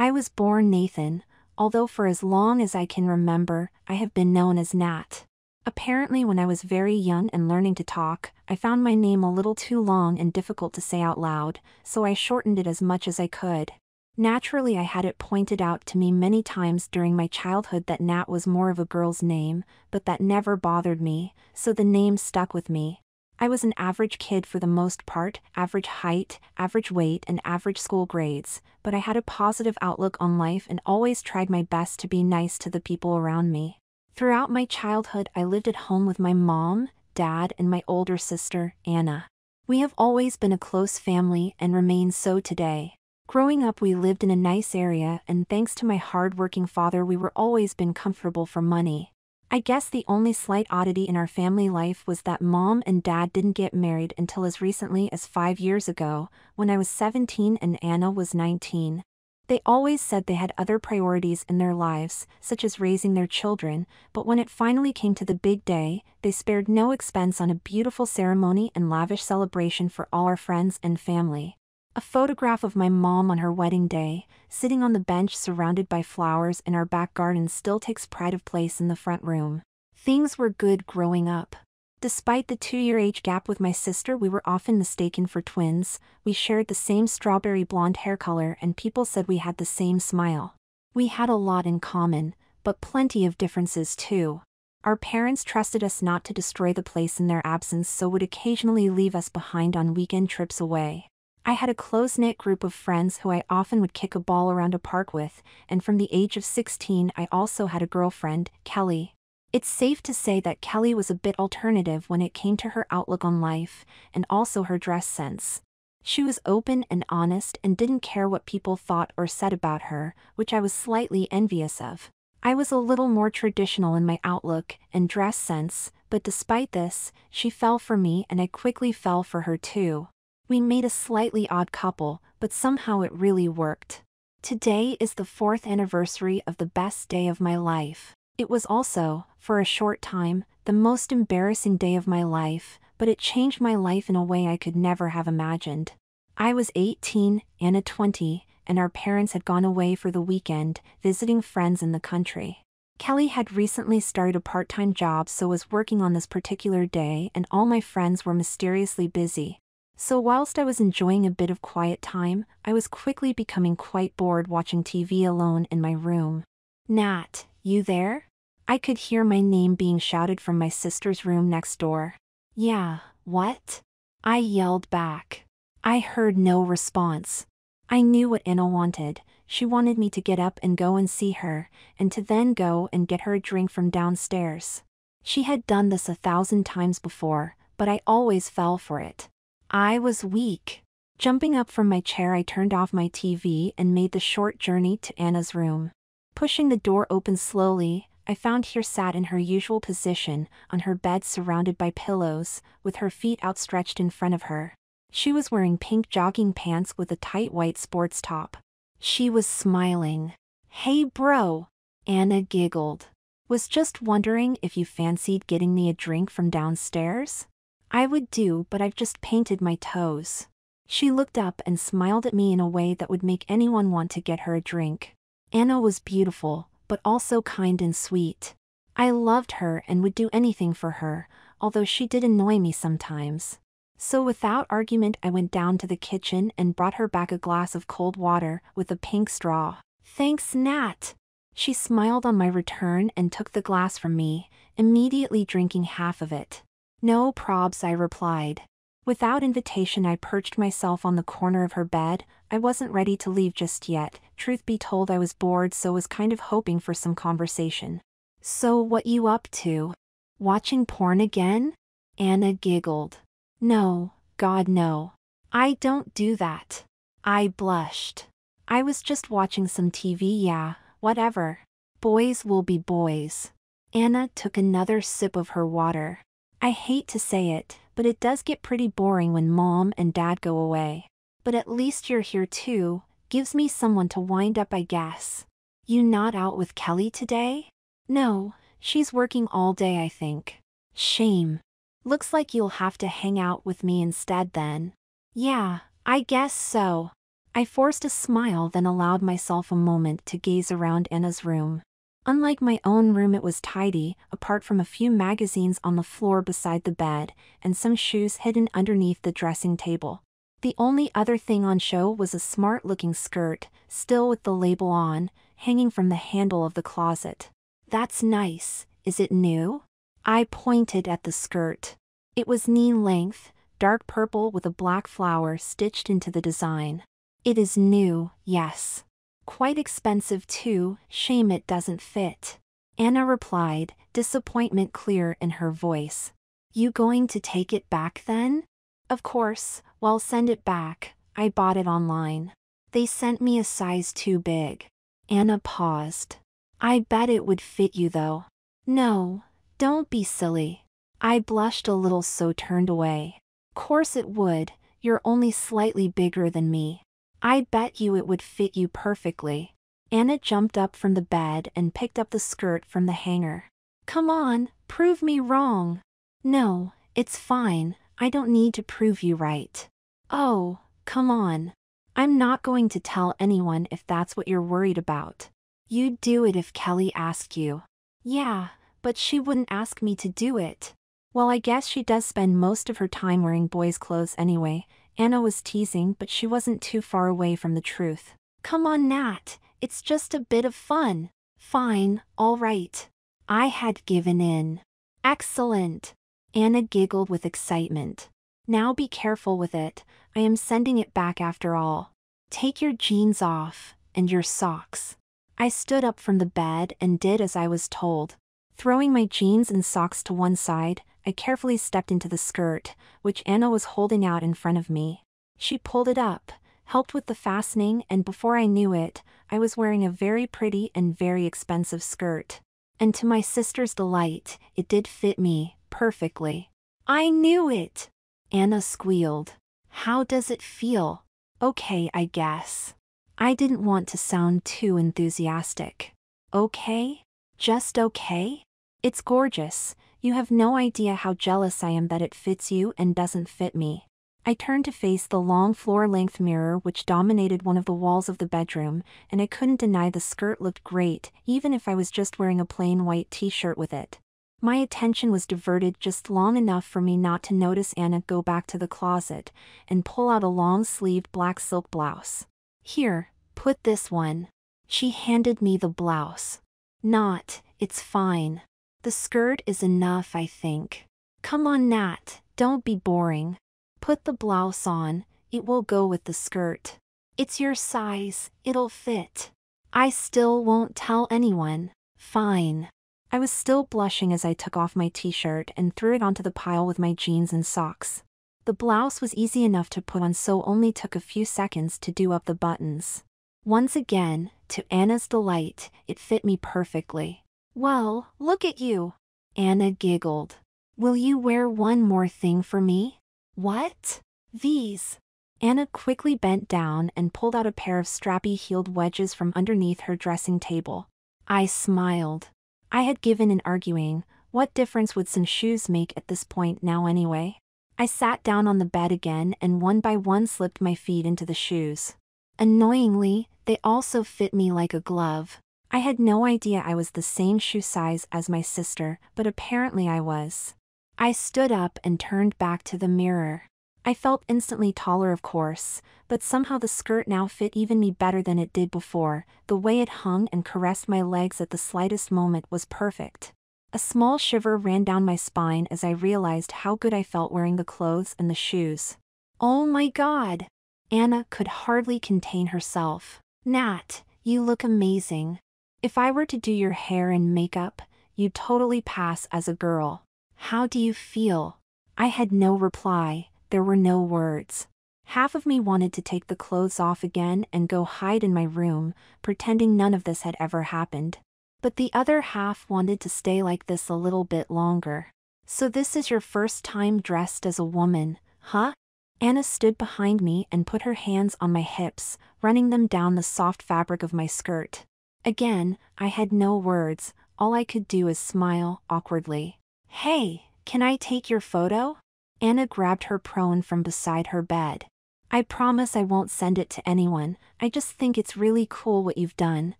I was born Nathan, although for as long as I can remember, I have been known as Nat. Apparently, when I was very young and learning to talk, I found my name a little too long and difficult to say out loud, so I shortened it as much as I could. Naturally, I had it pointed out to me many times during my childhood that Nat was more of a girl's name, but that never bothered me, so the name stuck with me. I was an average kid for the most part, average height, average weight, and average school grades, but I had a positive outlook on life and always tried my best to be nice to the people around me. Throughout my childhood, I lived at home with my mom, dad, and my older sister, Anna. We have always been a close family and remain so today. Growing up, we lived in a nice area, and thanks to my hard-working father, we were always been comfortable for money. I guess the only slight oddity in our family life was that mom and dad didn't get married until as recently as five years ago, when I was 17 and Anna was 19. They always said they had other priorities in their lives, such as raising their children, but when it finally came to the big day, they spared no expense on a beautiful ceremony and lavish celebration for all our friends and family. A photograph of my mom on her wedding day, sitting on the bench surrounded by flowers in our back garden still takes pride of place in the front room. Things were good growing up. Despite the two-year age gap with my sister we were often mistaken for twins, we shared the same strawberry blonde hair color and people said we had the same smile. We had a lot in common, but plenty of differences too. Our parents trusted us not to destroy the place in their absence so would occasionally leave us behind on weekend trips away. I had a close-knit group of friends who I often would kick a ball around a park with, and from the age of 16 I also had a girlfriend, Kelly. It's safe to say that Kelly was a bit alternative when it came to her outlook on life, and also her dress sense. She was open and honest and didn't care what people thought or said about her, which I was slightly envious of. I was a little more traditional in my outlook and dress sense, but despite this, she fell for me and I quickly fell for her too. We made a slightly odd couple, but somehow it really worked. Today is the fourth anniversary of the best day of my life. It was also, for a short time, the most embarrassing day of my life, but it changed my life in a way I could never have imagined. I was 18, Anna 20, and our parents had gone away for the weekend, visiting friends in the country. Kelly had recently started a part-time job so was working on this particular day and all my friends were mysteriously busy. So whilst I was enjoying a bit of quiet time, I was quickly becoming quite bored watching TV alone in my room. Nat, you there? I could hear my name being shouted from my sister's room next door. Yeah, what? I yelled back. I heard no response. I knew what Anna wanted. She wanted me to get up and go and see her, and to then go and get her a drink from downstairs. She had done this a thousand times before, but I always fell for it. I was weak. Jumping up from my chair I turned off my TV and made the short journey to Anna's room. Pushing the door open slowly, I found her sat in her usual position, on her bed surrounded by pillows, with her feet outstretched in front of her. She was wearing pink jogging pants with a tight white sports top. She was smiling. Hey bro! Anna giggled. Was just wondering if you fancied getting me a drink from downstairs? I would do but I've just painted my toes. She looked up and smiled at me in a way that would make anyone want to get her a drink. Anna was beautiful, but also kind and sweet. I loved her and would do anything for her, although she did annoy me sometimes. So without argument I went down to the kitchen and brought her back a glass of cold water with a pink straw. Thanks Nat! She smiled on my return and took the glass from me, immediately drinking half of it. No probs I replied. Without invitation I perched myself on the corner of her bed, I wasn't ready to leave just yet, truth be told I was bored so was kind of hoping for some conversation. So what you up to? Watching porn again? Anna giggled. No, God no. I don't do that. I blushed. I was just watching some TV yeah, whatever. Boys will be boys. Anna took another sip of her water. I hate to say it, but it does get pretty boring when mom and dad go away. But at least you're here too, gives me someone to wind up I guess. You not out with Kelly today? No, she's working all day I think. Shame. Looks like you'll have to hang out with me instead then. Yeah, I guess so. I forced a smile then allowed myself a moment to gaze around Anna's room. Unlike my own room it was tidy, apart from a few magazines on the floor beside the bed, and some shoes hidden underneath the dressing table. The only other thing on show was a smart-looking skirt, still with the label on, hanging from the handle of the closet. That's nice, is it new? I pointed at the skirt. It was knee-length, dark purple with a black flower stitched into the design. It is new, yes. Quite expensive too, shame it doesn't fit. Anna replied, disappointment clear in her voice. You going to take it back then? Of course, well send it back, I bought it online. They sent me a size too big. Anna paused. I bet it would fit you though. No, don't be silly. I blushed a little so turned away. Course it would, you're only slightly bigger than me. I bet you it would fit you perfectly. Anna jumped up from the bed and picked up the skirt from the hanger. Come on, prove me wrong. No, it's fine, I don't need to prove you right. Oh, come on. I'm not going to tell anyone if that's what you're worried about. You'd do it if Kelly asked you. Yeah, but she wouldn't ask me to do it. Well, I guess she does spend most of her time wearing boys' clothes anyway, Anna was teasing but she wasn't too far away from the truth. Come on Nat, it's just a bit of fun. Fine, all right. I had given in. Excellent. Anna giggled with excitement. Now be careful with it, I am sending it back after all. Take your jeans off, and your socks. I stood up from the bed and did as I was told. Throwing my jeans and socks to one side, I carefully stepped into the skirt, which Anna was holding out in front of me. She pulled it up, helped with the fastening, and before I knew it, I was wearing a very pretty and very expensive skirt. And to my sister's delight, it did fit me, perfectly. I knew it! Anna squealed. How does it feel? Okay, I guess. I didn't want to sound too enthusiastic. Okay? Just okay? It's gorgeous, you have no idea how jealous I am that it fits you and doesn't fit me. I turned to face the long floor-length mirror which dominated one of the walls of the bedroom, and I couldn't deny the skirt looked great, even if I was just wearing a plain white t-shirt with it. My attention was diverted just long enough for me not to notice Anna go back to the closet and pull out a long-sleeved black silk blouse. Here, put this one. She handed me the blouse. Not, it's fine. The skirt is enough I think. Come on Nat, don't be boring. Put the blouse on, it will go with the skirt. It's your size, it'll fit. I still won't tell anyone. Fine. I was still blushing as I took off my t-shirt and threw it onto the pile with my jeans and socks. The blouse was easy enough to put on so only took a few seconds to do up the buttons. Once again, to Anna's delight, it fit me perfectly. Well, look at you. Anna giggled. Will you wear one more thing for me? What? These. Anna quickly bent down and pulled out a pair of strappy heeled wedges from underneath her dressing table. I smiled. I had given in arguing, what difference would some shoes make at this point now anyway? I sat down on the bed again and one by one slipped my feet into the shoes. Annoyingly, they also fit me like a glove. I had no idea I was the same shoe size as my sister, but apparently I was. I stood up and turned back to the mirror. I felt instantly taller of course, but somehow the skirt now fit even me better than it did before, the way it hung and caressed my legs at the slightest moment was perfect. A small shiver ran down my spine as I realized how good I felt wearing the clothes and the shoes. Oh my god! Anna could hardly contain herself. Nat, you look amazing. If I were to do your hair and makeup, you'd totally pass as a girl. How do you feel? I had no reply, there were no words. Half of me wanted to take the clothes off again and go hide in my room, pretending none of this had ever happened. But the other half wanted to stay like this a little bit longer. So this is your first time dressed as a woman, huh? Anna stood behind me and put her hands on my hips, running them down the soft fabric of my skirt. Again, I had no words, all I could do is smile awkwardly. Hey, can I take your photo? Anna grabbed her prone from beside her bed. I promise I won't send it to anyone, I just think it's really cool what you've done,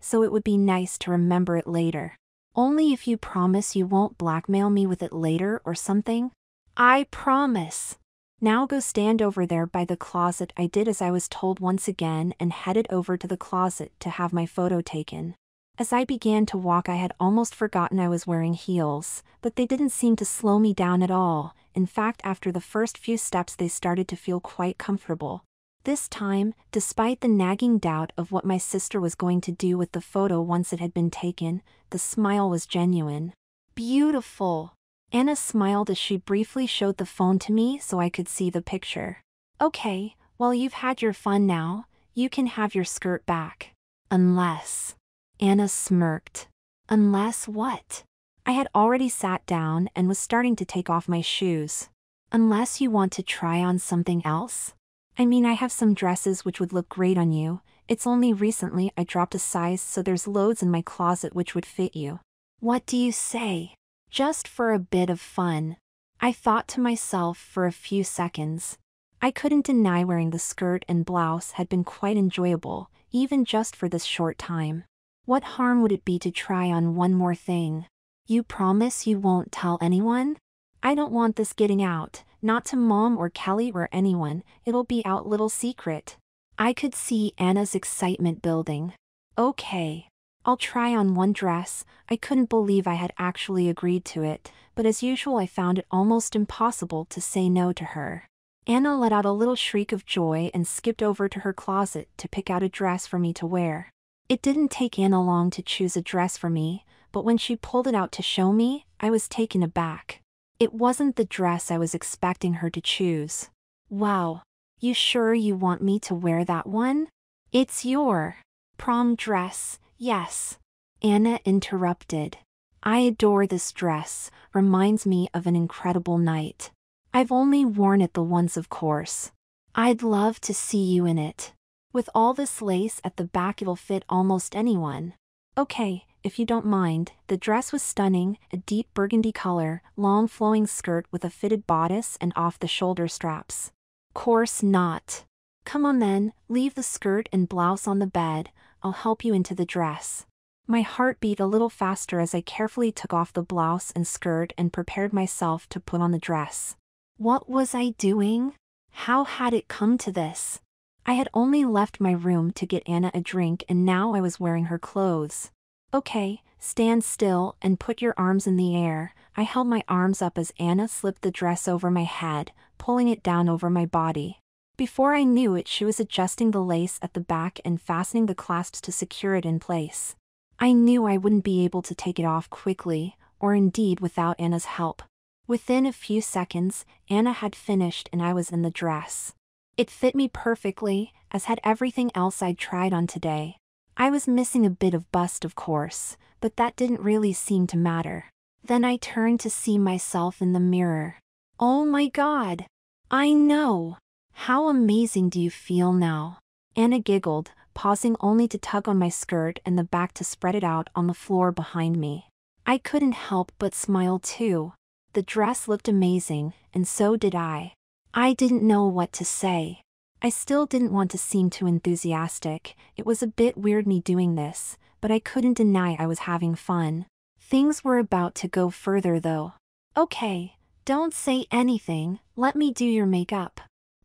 so it would be nice to remember it later. Only if you promise you won't blackmail me with it later or something? I promise. Now go stand over there by the closet. I did as I was told once again and headed over to the closet to have my photo taken. As I began to walk, I had almost forgotten I was wearing heels, but they didn't seem to slow me down at all. In fact, after the first few steps, they started to feel quite comfortable. This time, despite the nagging doubt of what my sister was going to do with the photo once it had been taken, the smile was genuine. Beautiful! Anna smiled as she briefly showed the phone to me so I could see the picture. Okay, well, you've had your fun now, you can have your skirt back. Unless. Anna smirked. Unless what? I had already sat down and was starting to take off my shoes. Unless you want to try on something else? I mean, I have some dresses which would look great on you. It's only recently I dropped a size, so there's loads in my closet which would fit you. What do you say? Just for a bit of fun. I thought to myself for a few seconds. I couldn't deny wearing the skirt and blouse had been quite enjoyable, even just for this short time. What harm would it be to try on one more thing? You promise you won't tell anyone? I don't want this getting out, not to mom or Kelly or anyone, it'll be out little secret. I could see Anna's excitement building. Okay, I'll try on one dress, I couldn't believe I had actually agreed to it, but as usual I found it almost impossible to say no to her. Anna let out a little shriek of joy and skipped over to her closet to pick out a dress for me to wear. It didn't take Anna long to choose a dress for me, but when she pulled it out to show me, I was taken aback. It wasn't the dress I was expecting her to choose. Wow. You sure you want me to wear that one? It's your prom dress, Yes. Anna interrupted. I adore this dress, reminds me of an incredible night. I've only worn it the once, of course. I'd love to see you in it. With all this lace at the back, it'll fit almost anyone. Okay, if you don't mind, the dress was stunning a deep burgundy color, long flowing skirt with a fitted bodice and off the shoulder straps. Course not. Come on then, leave the skirt and blouse on the bed, I'll help you into the dress. My heart beat a little faster as I carefully took off the blouse and skirt and prepared myself to put on the dress. What was I doing? How had it come to this? I had only left my room to get Anna a drink and now I was wearing her clothes. Okay, stand still and put your arms in the air. I held my arms up as Anna slipped the dress over my head, pulling it down over my body. Before I knew it, she was adjusting the lace at the back and fastening the clasps to secure it in place. I knew I wouldn't be able to take it off quickly, or indeed without Anna's help. Within a few seconds, Anna had finished and I was in the dress. It fit me perfectly, as had everything else I'd tried on today. I was missing a bit of bust, of course, but that didn't really seem to matter. Then I turned to see myself in the mirror. Oh my god! I know! How amazing do you feel now? Anna giggled, pausing only to tug on my skirt and the back to spread it out on the floor behind me. I couldn't help but smile too. The dress looked amazing, and so did I. I didn't know what to say. I still didn't want to seem too enthusiastic, it was a bit weird me doing this, but I couldn't deny I was having fun. Things were about to go further though. Okay, don't say anything, let me do your makeup.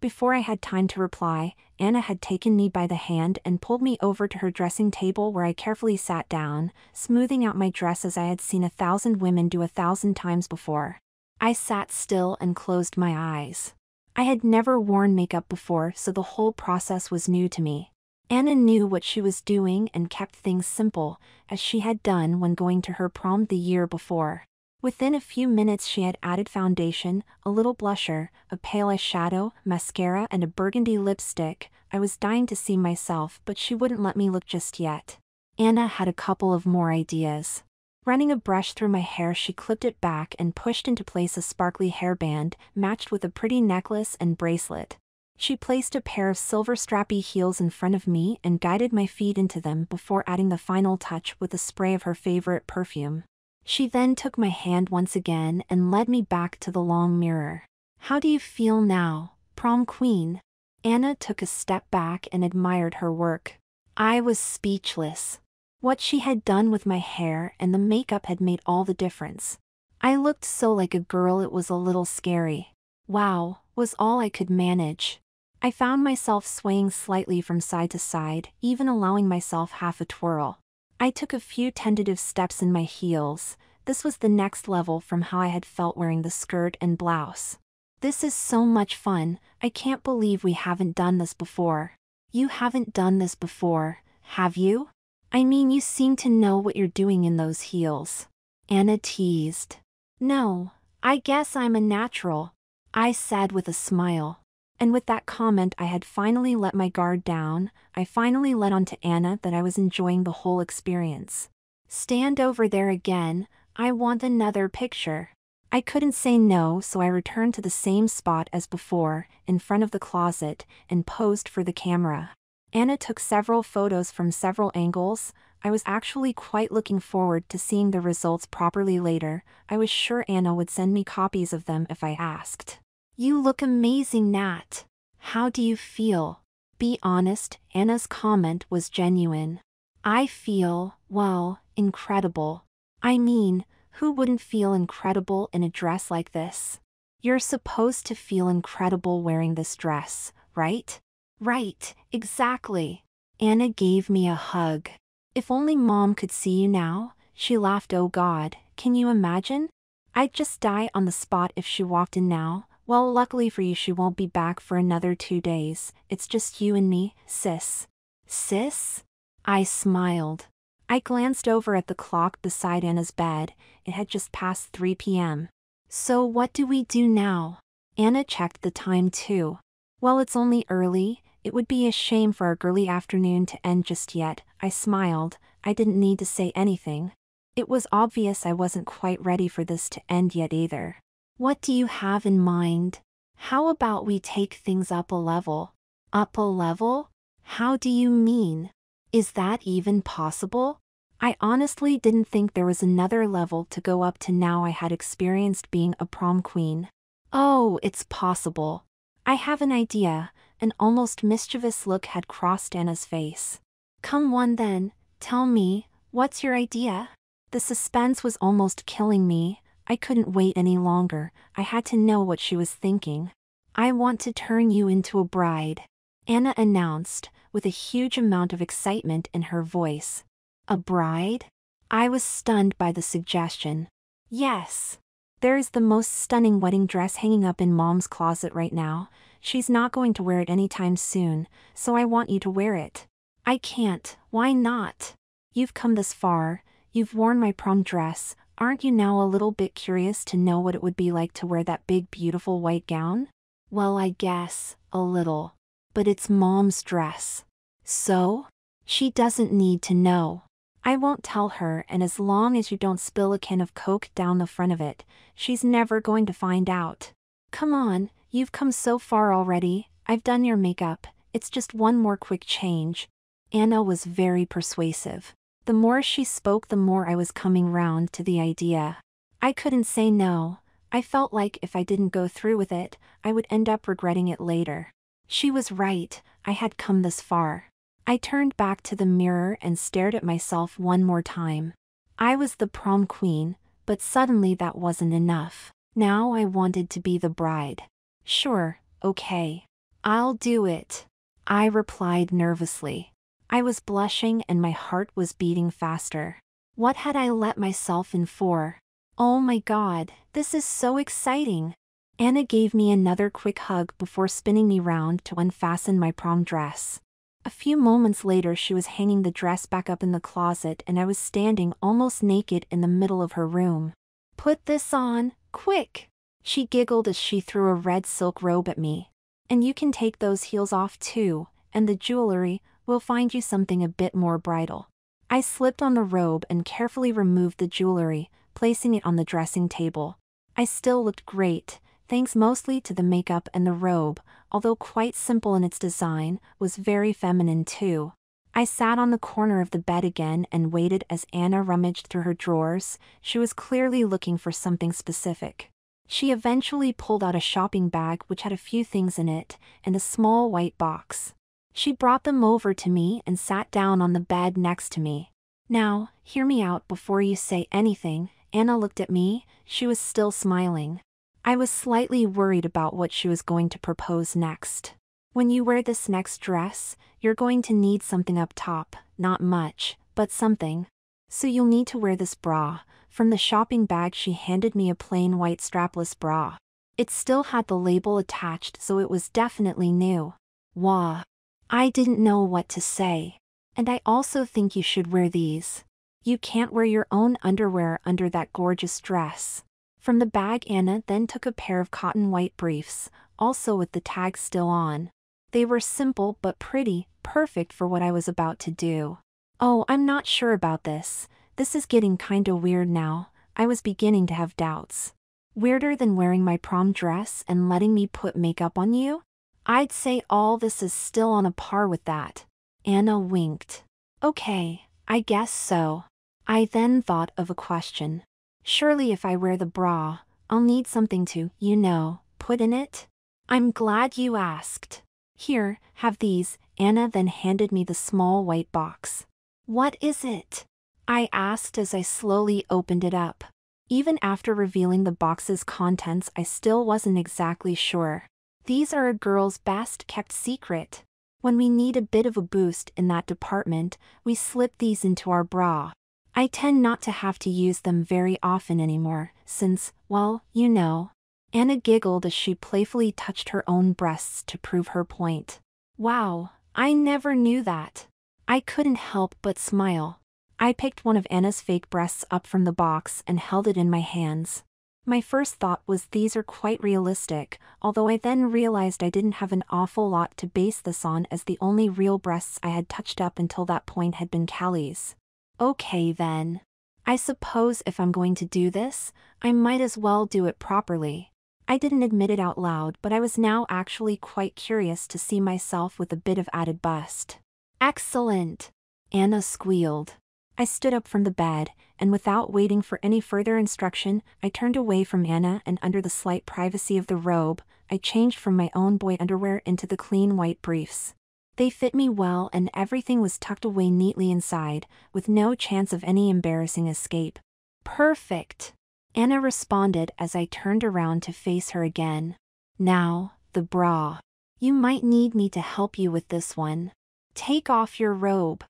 Before I had time to reply, Anna had taken me by the hand and pulled me over to her dressing table where I carefully sat down, smoothing out my dress as I had seen a thousand women do a thousand times before. I sat still and closed my eyes. I had never worn makeup before, so the whole process was new to me. Anna knew what she was doing and kept things simple, as she had done when going to her prom the year before. Within a few minutes she had added foundation, a little blusher, a pale eyeshadow, mascara and a burgundy lipstick. I was dying to see myself but she wouldn't let me look just yet. Anna had a couple of more ideas. Running a brush through my hair she clipped it back and pushed into place a sparkly hairband, matched with a pretty necklace and bracelet. She placed a pair of silver strappy heels in front of me and guided my feet into them before adding the final touch with a spray of her favorite perfume. She then took my hand once again and led me back to the long mirror. How do you feel now, prom queen? Anna took a step back and admired her work. I was speechless. What she had done with my hair and the makeup had made all the difference. I looked so like a girl it was a little scary. Wow, was all I could manage. I found myself swaying slightly from side to side, even allowing myself half a twirl. I took a few tentative steps in my heels, this was the next level from how I had felt wearing the skirt and blouse. This is so much fun, I can't believe we haven't done this before. You haven't done this before, have you? I mean you seem to know what you're doing in those heels. Anna teased. No, I guess I'm a natural. I said with a smile. And with that comment I had finally let my guard down, I finally let on to Anna that I was enjoying the whole experience. Stand over there again, I want another picture. I couldn't say no so I returned to the same spot as before, in front of the closet, and posed for the camera. Anna took several photos from several angles, I was actually quite looking forward to seeing the results properly later, I was sure Anna would send me copies of them if I asked. You look amazing Nat. How do you feel? Be honest, Anna's comment was genuine. I feel, well, incredible. I mean, who wouldn't feel incredible in a dress like this? You're supposed to feel incredible wearing this dress, right? Right, exactly. Anna gave me a hug. If only mom could see you now, she laughed oh god, can you imagine? I'd just die on the spot if she walked in now, well, luckily for you, she won't be back for another two days. It's just you and me, sis. Sis? I smiled. I glanced over at the clock beside Anna's bed, it had just passed 3 p.m. So what do we do now? Anna checked the time too. Well, it's only early, it would be a shame for our girly afternoon to end just yet, I smiled, I didn't need to say anything. It was obvious I wasn't quite ready for this to end yet either. What do you have in mind? How about we take things up a level? Up a level? How do you mean? Is that even possible? I honestly didn't think there was another level to go up to now I had experienced being a prom queen. Oh, it's possible. I have an idea, an almost mischievous look had crossed Anna's face. Come on then, tell me, what's your idea? The suspense was almost killing me, I couldn't wait any longer, I had to know what she was thinking. I want to turn you into a bride. Anna announced, with a huge amount of excitement in her voice. A bride? I was stunned by the suggestion. Yes. There's the most stunning wedding dress hanging up in mom's closet right now. She's not going to wear it anytime soon, so I want you to wear it. I can't, why not? You've come this far, you've worn my prom dress, Aren't you now a little bit curious to know what it would be like to wear that big beautiful white gown? Well, I guess, a little. But it's mom's dress. So? She doesn't need to know. I won't tell her, and as long as you don't spill a can of Coke down the front of it, she's never going to find out. Come on, you've come so far already, I've done your makeup, it's just one more quick change. Anna was very persuasive. The more she spoke the more I was coming round to the idea. I couldn't say no, I felt like if I didn't go through with it, I would end up regretting it later. She was right, I had come this far. I turned back to the mirror and stared at myself one more time. I was the prom queen, but suddenly that wasn't enough. Now I wanted to be the bride. Sure, okay. I'll do it. I replied nervously. I was blushing and my heart was beating faster. What had I let myself in for? Oh my god, this is so exciting. Anna gave me another quick hug before spinning me round to unfasten my prom dress. A few moments later she was hanging the dress back up in the closet and I was standing almost naked in the middle of her room. Put this on, quick! She giggled as she threw a red silk robe at me. And you can take those heels off too, and the jewelry, we'll find you something a bit more bridal. I slipped on the robe and carefully removed the jewelry, placing it on the dressing table. I still looked great, thanks mostly to the makeup and the robe, although quite simple in its design, was very feminine too. I sat on the corner of the bed again and waited as Anna rummaged through her drawers, she was clearly looking for something specific. She eventually pulled out a shopping bag which had a few things in it, and a small white box. She brought them over to me and sat down on the bed next to me. Now, hear me out before you say anything, Anna looked at me, she was still smiling. I was slightly worried about what she was going to propose next. When you wear this next dress, you're going to need something up top, not much, but something. So you'll need to wear this bra. From the shopping bag she handed me a plain white strapless bra. It still had the label attached so it was definitely new. Wah. I didn't know what to say. And I also think you should wear these. You can't wear your own underwear under that gorgeous dress. From the bag Anna then took a pair of cotton white briefs, also with the tag still on. They were simple but pretty, perfect for what I was about to do. Oh, I'm not sure about this. This is getting kinda weird now. I was beginning to have doubts. Weirder than wearing my prom dress and letting me put makeup on you? I'd say all this is still on a par with that. Anna winked. Okay, I guess so. I then thought of a question. Surely if I wear the bra, I'll need something to, you know, put in it? I'm glad you asked. Here, have these, Anna then handed me the small white box. What is it? I asked as I slowly opened it up. Even after revealing the box's contents I still wasn't exactly sure. These are a girl's best kept secret. When we need a bit of a boost in that department, we slip these into our bra. I tend not to have to use them very often anymore, since, well, you know. Anna giggled as she playfully touched her own breasts to prove her point. Wow, I never knew that. I couldn't help but smile. I picked one of Anna's fake breasts up from the box and held it in my hands. My first thought was these are quite realistic, although I then realized I didn't have an awful lot to base this on as the only real breasts I had touched up until that point had been Callie's. Okay then. I suppose if I'm going to do this, I might as well do it properly. I didn't admit it out loud but I was now actually quite curious to see myself with a bit of added bust. Excellent! Anna squealed. I stood up from the bed, and without waiting for any further instruction, I turned away from Anna and under the slight privacy of the robe, I changed from my own boy underwear into the clean white briefs. They fit me well and everything was tucked away neatly inside, with no chance of any embarrassing escape. Perfect! Anna responded as I turned around to face her again. Now, the bra. You might need me to help you with this one. Take off your robe.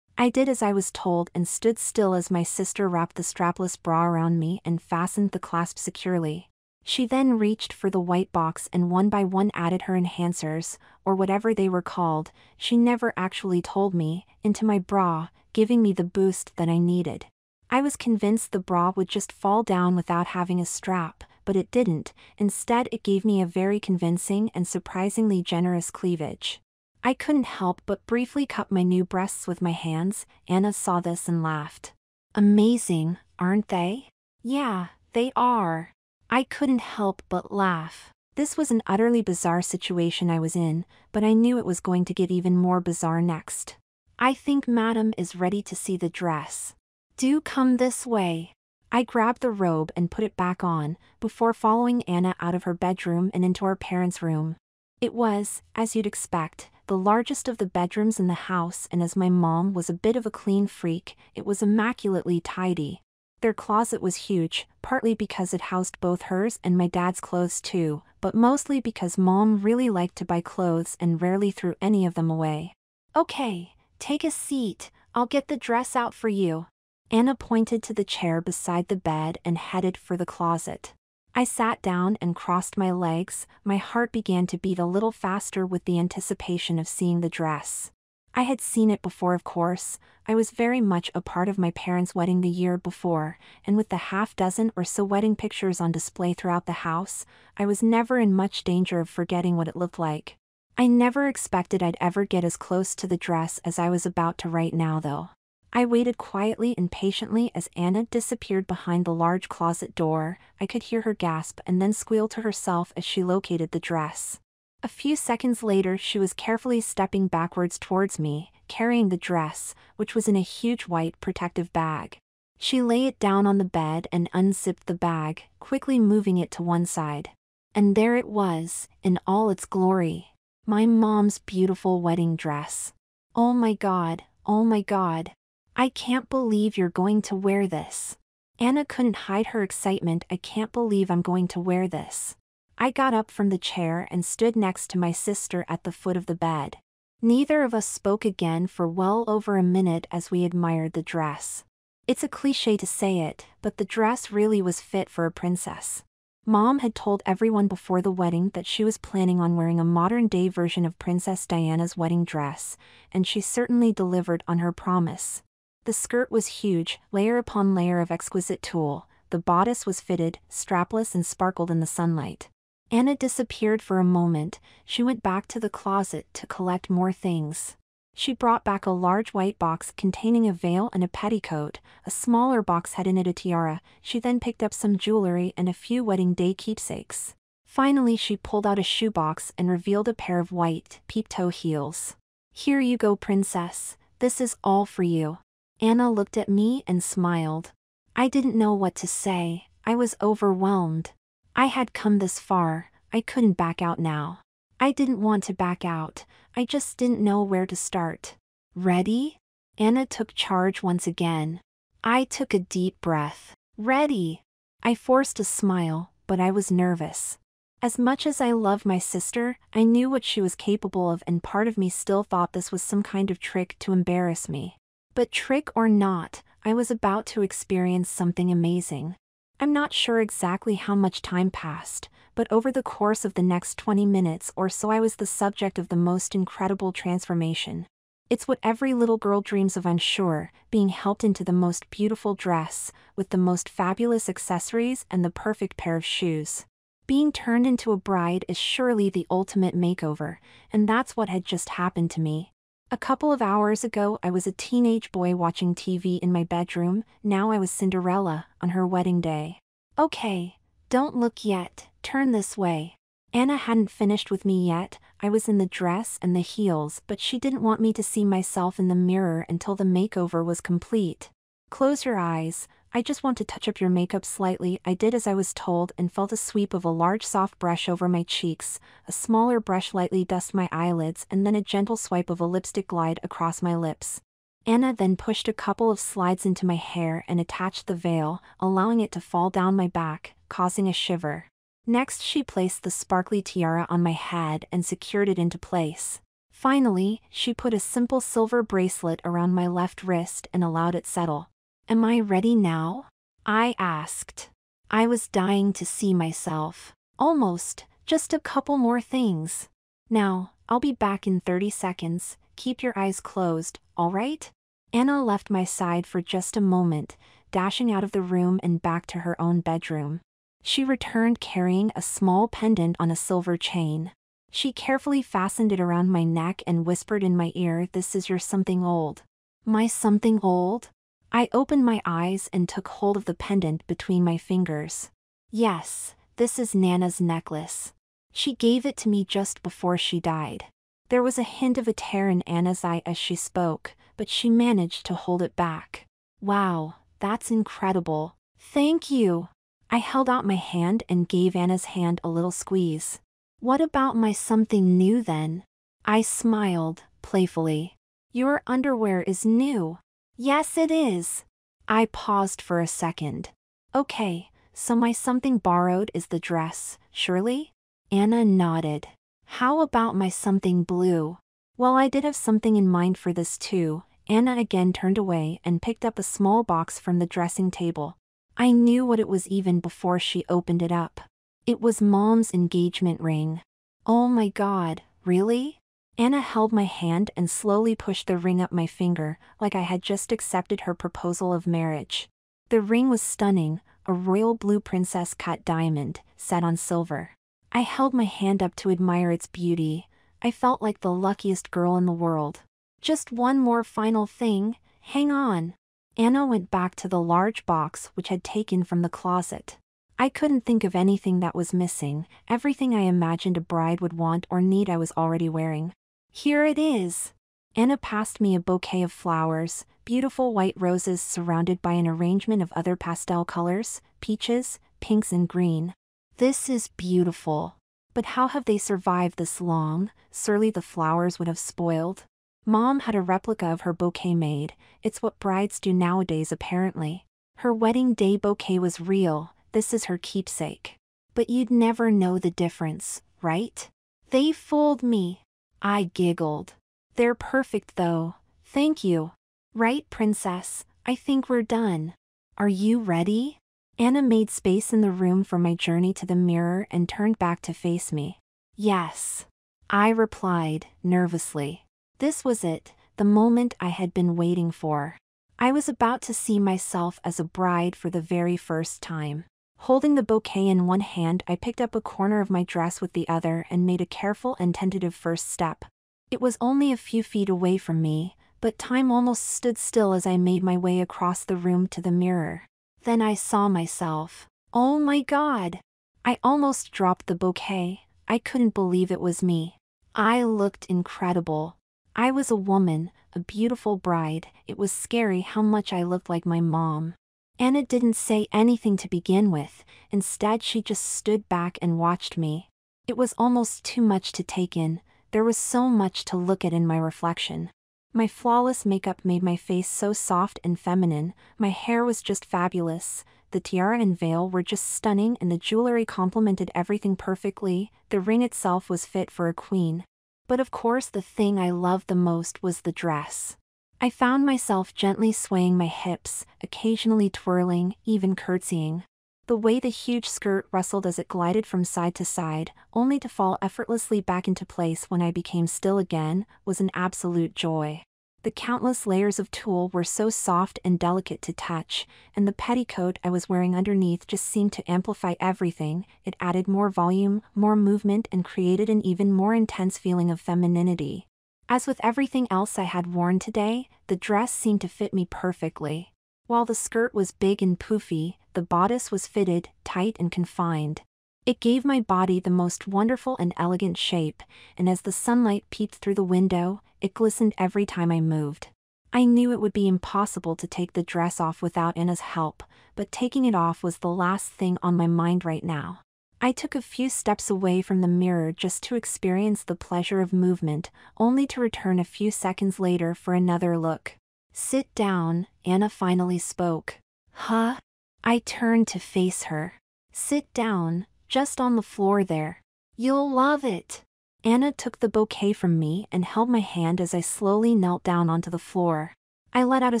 I did as I was told and stood still as my sister wrapped the strapless bra around me and fastened the clasp securely. She then reached for the white box and one by one added her enhancers, or whatever they were called, she never actually told me, into my bra, giving me the boost that I needed. I was convinced the bra would just fall down without having a strap, but it didn't, instead it gave me a very convincing and surprisingly generous cleavage. I couldn't help but briefly cup my new breasts with my hands, Anna saw this and laughed. Amazing, aren't they? Yeah, they are. I couldn't help but laugh. This was an utterly bizarre situation I was in, but I knew it was going to get even more bizarre next. I think Madam is ready to see the dress. Do come this way. I grabbed the robe and put it back on, before following Anna out of her bedroom and into our parents' room. It was, as you'd expect, the largest of the bedrooms in the house and as my mom was a bit of a clean freak, it was immaculately tidy. Their closet was huge, partly because it housed both hers and my dad's clothes too, but mostly because mom really liked to buy clothes and rarely threw any of them away. Okay, take a seat, I'll get the dress out for you. Anna pointed to the chair beside the bed and headed for the closet. I sat down and crossed my legs, my heart began to beat a little faster with the anticipation of seeing the dress. I had seen it before of course, I was very much a part of my parents' wedding the year before, and with the half dozen or so wedding pictures on display throughout the house, I was never in much danger of forgetting what it looked like. I never expected I'd ever get as close to the dress as I was about to right now though. I waited quietly and patiently as Anna disappeared behind the large closet door. I could hear her gasp and then squeal to herself as she located the dress. A few seconds later, she was carefully stepping backwards towards me, carrying the dress, which was in a huge white protective bag. She lay it down on the bed and unzipped the bag, quickly moving it to one side. And there it was, in all its glory. My mom's beautiful wedding dress. Oh my god, oh my god. I can't believe you're going to wear this. Anna couldn't hide her excitement. I can't believe I'm going to wear this. I got up from the chair and stood next to my sister at the foot of the bed. Neither of us spoke again for well over a minute as we admired the dress. It's a cliche to say it, but the dress really was fit for a princess. Mom had told everyone before the wedding that she was planning on wearing a modern day version of Princess Diana's wedding dress, and she certainly delivered on her promise. The skirt was huge, layer upon layer of exquisite tulle, the bodice was fitted, strapless, and sparkled in the sunlight. Anna disappeared for a moment, she went back to the closet to collect more things. She brought back a large white box containing a veil and a petticoat, a smaller box had in it a tiara, she then picked up some jewelry and a few wedding day keepsakes. Finally she pulled out a shoebox and revealed a pair of white, peep-toe heels. Here you go princess, this is all for you. Anna looked at me and smiled. I didn't know what to say, I was overwhelmed. I had come this far, I couldn't back out now. I didn't want to back out, I just didn't know where to start. Ready? Anna took charge once again. I took a deep breath. Ready? I forced a smile, but I was nervous. As much as I loved my sister, I knew what she was capable of and part of me still thought this was some kind of trick to embarrass me. But trick or not, I was about to experience something amazing. I'm not sure exactly how much time passed, but over the course of the next 20 minutes or so I was the subject of the most incredible transformation. It's what every little girl dreams of, I'm sure, being helped into the most beautiful dress, with the most fabulous accessories and the perfect pair of shoes. Being turned into a bride is surely the ultimate makeover, and that's what had just happened to me. A couple of hours ago, I was a teenage boy watching TV in my bedroom, now I was Cinderella, on her wedding day. Okay, don't look yet, turn this way. Anna hadn't finished with me yet, I was in the dress and the heels, but she didn't want me to see myself in the mirror until the makeover was complete. Close your eyes, I just want to touch up your makeup slightly. I did as I was told and felt a sweep of a large soft brush over my cheeks, a smaller brush lightly dust my eyelids, and then a gentle swipe of a lipstick glide across my lips. Anna then pushed a couple of slides into my hair and attached the veil, allowing it to fall down my back, causing a shiver. Next she placed the sparkly tiara on my head and secured it into place. Finally, she put a simple silver bracelet around my left wrist and allowed it settle. Am I ready now? I asked. I was dying to see myself. Almost, just a couple more things. Now, I'll be back in 30 seconds, keep your eyes closed, alright? Anna left my side for just a moment, dashing out of the room and back to her own bedroom. She returned carrying a small pendant on a silver chain. She carefully fastened it around my neck and whispered in my ear, This is your something old. My something old? I opened my eyes and took hold of the pendant between my fingers. Yes, this is Nana's necklace. She gave it to me just before she died. There was a hint of a tear in Anna's eye as she spoke, but she managed to hold it back. Wow, that's incredible. Thank you. I held out my hand and gave Anna's hand a little squeeze. What about my something new then? I smiled, playfully. Your underwear is new. Yes, it is. I paused for a second. Okay, so my something borrowed is the dress, surely? Anna nodded. How about my something blue? Well, I did have something in mind for this too. Anna again turned away and picked up a small box from the dressing table. I knew what it was even before she opened it up. It was Mom's engagement ring. Oh my god, really? Anna held my hand and slowly pushed the ring up my finger, like I had just accepted her proposal of marriage. The ring was stunning, a royal blue princess cut diamond, set on silver. I held my hand up to admire its beauty. I felt like the luckiest girl in the world. Just one more final thing, hang on. Anna went back to the large box which had taken from the closet. I couldn't think of anything that was missing, everything I imagined a bride would want or need I was already wearing. Here it is. Anna passed me a bouquet of flowers, beautiful white roses surrounded by an arrangement of other pastel colors, peaches, pinks, and green. This is beautiful. But how have they survived this long? Surely the flowers would have spoiled. Mom had a replica of her bouquet made, it's what brides do nowadays apparently. Her wedding day bouquet was real, this is her keepsake. But you'd never know the difference, right? They fooled me. I giggled. They're perfect though, thank you. Right, princess, I think we're done. Are you ready? Anna made space in the room for my journey to the mirror and turned back to face me. Yes. I replied, nervously. This was it, the moment I had been waiting for. I was about to see myself as a bride for the very first time. Holding the bouquet in one hand, I picked up a corner of my dress with the other and made a careful and tentative first step. It was only a few feet away from me, but time almost stood still as I made my way across the room to the mirror. Then I saw myself. Oh my god! I almost dropped the bouquet, I couldn't believe it was me. I looked incredible. I was a woman, a beautiful bride, it was scary how much I looked like my mom. Anna didn't say anything to begin with, instead she just stood back and watched me. It was almost too much to take in, there was so much to look at in my reflection. My flawless makeup made my face so soft and feminine, my hair was just fabulous, the tiara and veil were just stunning and the jewelry complemented everything perfectly, the ring itself was fit for a queen. But of course the thing I loved the most was the dress. I found myself gently swaying my hips, occasionally twirling, even curtsying. The way the huge skirt rustled as it glided from side to side, only to fall effortlessly back into place when I became still again, was an absolute joy. The countless layers of tulle were so soft and delicate to touch, and the petticoat I was wearing underneath just seemed to amplify everything, it added more volume, more movement and created an even more intense feeling of femininity. As with everything else I had worn today, the dress seemed to fit me perfectly. While the skirt was big and poofy, the bodice was fitted, tight and confined. It gave my body the most wonderful and elegant shape, and as the sunlight peeped through the window, it glistened every time I moved. I knew it would be impossible to take the dress off without Anna's help, but taking it off was the last thing on my mind right now. I took a few steps away from the mirror just to experience the pleasure of movement, only to return a few seconds later for another look. Sit down, Anna finally spoke. Huh? I turned to face her. Sit down, just on the floor there. You'll love it. Anna took the bouquet from me and held my hand as I slowly knelt down onto the floor. I let out a